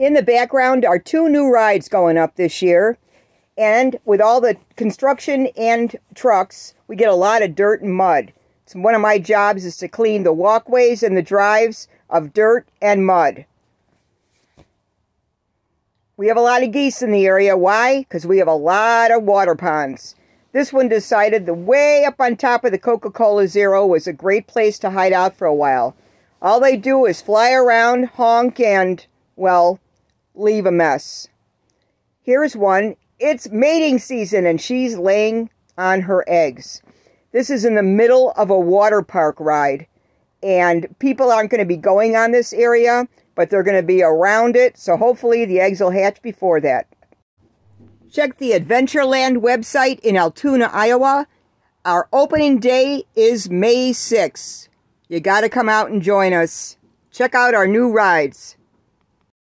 In the background are two new rides going up this year. And with all the construction and trucks, we get a lot of dirt and mud. So one of my jobs is to clean the walkways and the drives of dirt and mud. We have a lot of geese in the area. Why? Because we have a lot of water ponds. This one decided the way up on top of the Coca-Cola Zero was a great place to hide out for a while. All they do is fly around, honk, and, well, leave a mess. Here's one. It's mating season and she's laying on her eggs. This is in the middle of a water park ride. And people aren't going to be going on this area, but they're going to be around it. So hopefully the eggs will hatch before that. Check the Adventureland website in Altoona, Iowa. Our opening day is May 6th. You got to come out and join us. Check out our new rides.